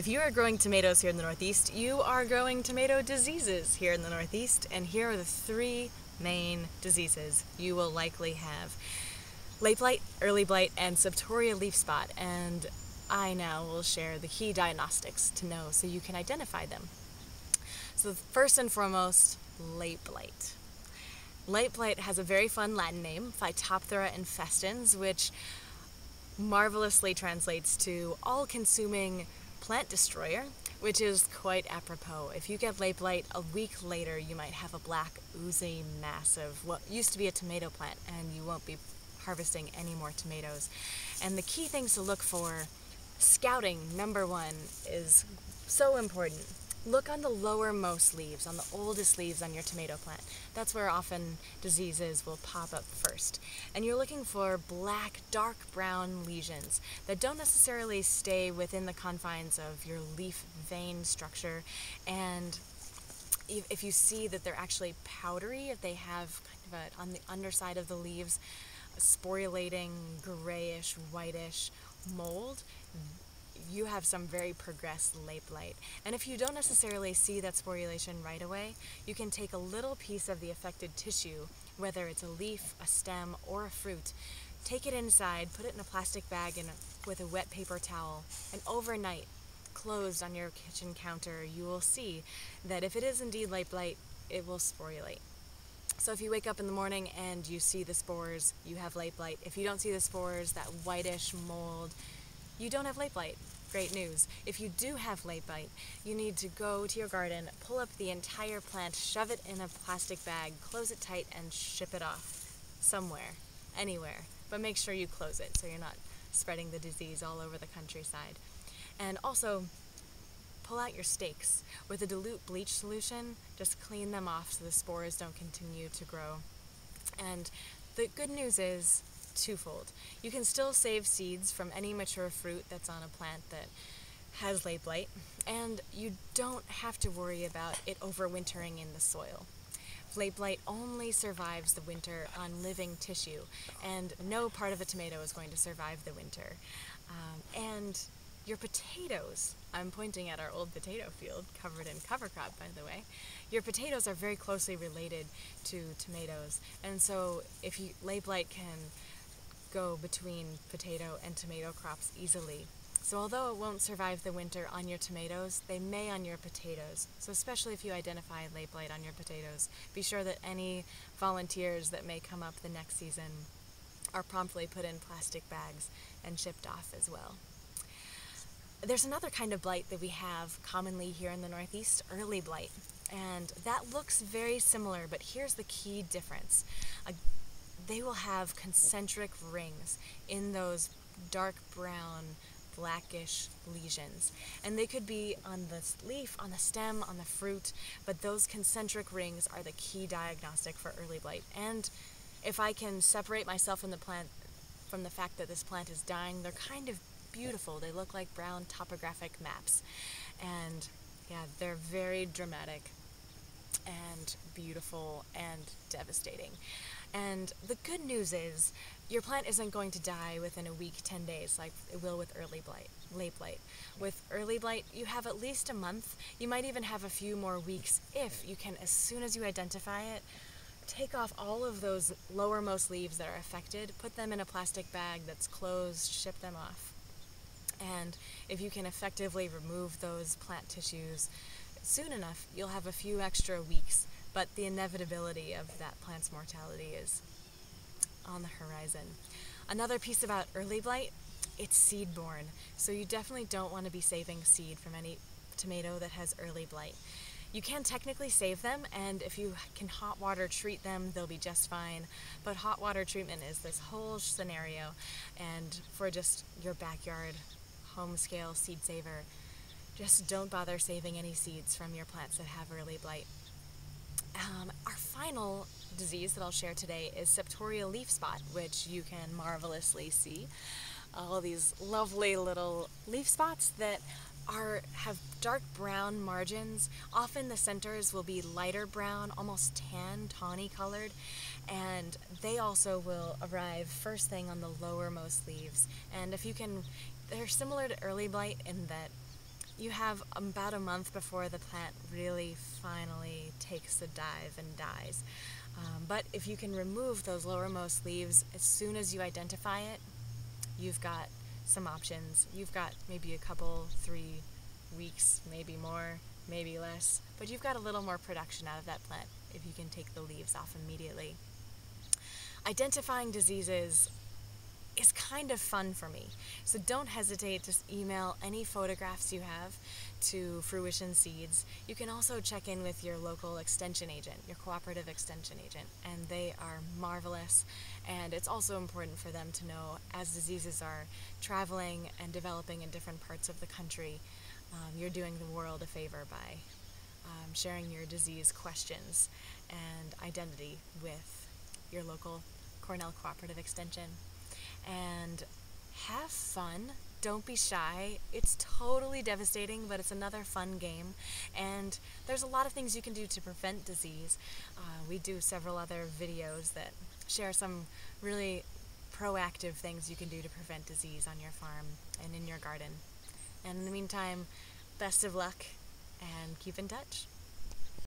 If you are growing tomatoes here in the Northeast, you are growing tomato diseases here in the Northeast, and here are the three main diseases you will likely have. Late blight, early blight, and septoria leaf spot, and I now will share the key diagnostics to know so you can identify them. So first and foremost, late blight. Late blight has a very fun Latin name, Phytophthora infestans, which marvelously translates to all-consuming plant destroyer, which is quite apropos. If you get late blight, a week later you might have a black, oozy mass of what used to be a tomato plant, and you won't be harvesting any more tomatoes. And the key things to look for, scouting, number one, is so important. Look on the lowermost leaves, on the oldest leaves on your tomato plant. That's where often diseases will pop up first. And you're looking for black, dark brown lesions that don't necessarily stay within the confines of your leaf vein structure. And if you see that they're actually powdery, if they have kind of a, on the underside of the leaves, sporulating grayish, whitish mold, you have some very progressed late blight. And if you don't necessarily see that sporulation right away, you can take a little piece of the affected tissue, whether it's a leaf, a stem, or a fruit, take it inside, put it in a plastic bag and with a wet paper towel, and overnight, closed on your kitchen counter, you will see that if it is indeed late blight, it will sporulate. So if you wake up in the morning and you see the spores, you have late blight. If you don't see the spores, that whitish mold, you don't have late blight. Great news. If you do have late blight, you need to go to your garden, pull up the entire plant, shove it in a plastic bag, close it tight, and ship it off somewhere, anywhere. But make sure you close it so you're not spreading the disease all over the countryside. And also, pull out your stakes. With a dilute bleach solution, just clean them off so the spores don't continue to grow. And the good news is twofold. You can still save seeds from any mature fruit that's on a plant that has late blight, and you don't have to worry about it overwintering in the soil. Late blight only survives the winter on living tissue, and no part of a tomato is going to survive the winter. Um, and your potatoes, I'm pointing at our old potato field, covered in cover crop by the way, your potatoes are very closely related to tomatoes. And so if you, late blight can go between potato and tomato crops easily. So although it won't survive the winter on your tomatoes, they may on your potatoes. So especially if you identify late blight on your potatoes, be sure that any volunteers that may come up the next season are promptly put in plastic bags and shipped off as well. There's another kind of blight that we have commonly here in the Northeast, early blight. And that looks very similar, but here's the key difference they will have concentric rings in those dark brown blackish lesions. And they could be on the leaf, on the stem, on the fruit, but those concentric rings are the key diagnostic for early blight. And if I can separate myself from the plant from the fact that this plant is dying, they're kind of beautiful. They look like brown topographic maps. And yeah, they're very dramatic and beautiful and devastating. And the good news is your plant isn't going to die within a week, 10 days, like it will with early blight, late blight. With early blight, you have at least a month. You might even have a few more weeks if you can, as soon as you identify it, take off all of those lowermost leaves that are affected, put them in a plastic bag that's closed, ship them off. And if you can effectively remove those plant tissues soon enough, you'll have a few extra weeks but the inevitability of that plant's mortality is on the horizon. Another piece about early blight, it's seed borne, so you definitely don't want to be saving seed from any tomato that has early blight. You can technically save them, and if you can hot water treat them, they'll be just fine. But hot water treatment is this whole scenario, and for just your backyard home scale seed saver, just don't bother saving any seeds from your plants that have early blight. Um, our final disease that I'll share today is septoria leaf spot, which you can marvelously see. All these lovely little leaf spots that are have dark brown margins. Often the centers will be lighter brown, almost tan, tawny colored, and they also will arrive first thing on the lowermost leaves. And if you can, they're similar to early blight in that you have about a month before the plant really finally takes a dive and dies. Um, but if you can remove those lowermost leaves as soon as you identify it, you've got some options. You've got maybe a couple, three weeks, maybe more, maybe less, but you've got a little more production out of that plant if you can take the leaves off immediately. Identifying diseases is kind of fun for me. So don't hesitate to email any photographs you have to Fruition Seeds. You can also check in with your local extension agent, your cooperative extension agent, and they are marvelous. And it's also important for them to know as diseases are traveling and developing in different parts of the country, um, you're doing the world a favor by um, sharing your disease questions and identity with your local Cornell Cooperative Extension and have fun. Don't be shy. It's totally devastating, but it's another fun game. And there's a lot of things you can do to prevent disease. Uh, we do several other videos that share some really proactive things you can do to prevent disease on your farm and in your garden. And in the meantime, best of luck and keep in touch.